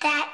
that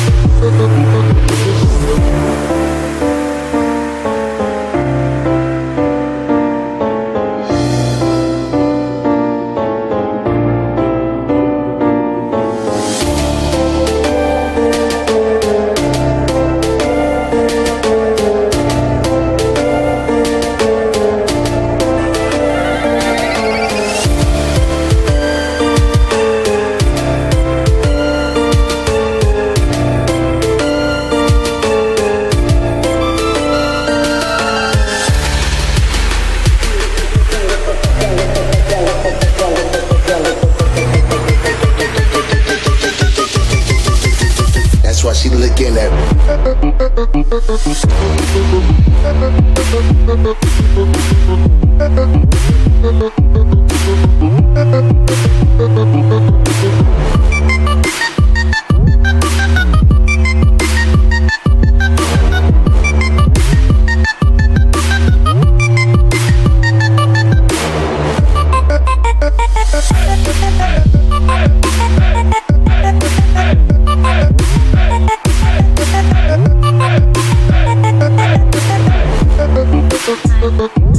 me. I'm Thank you.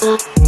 Hey.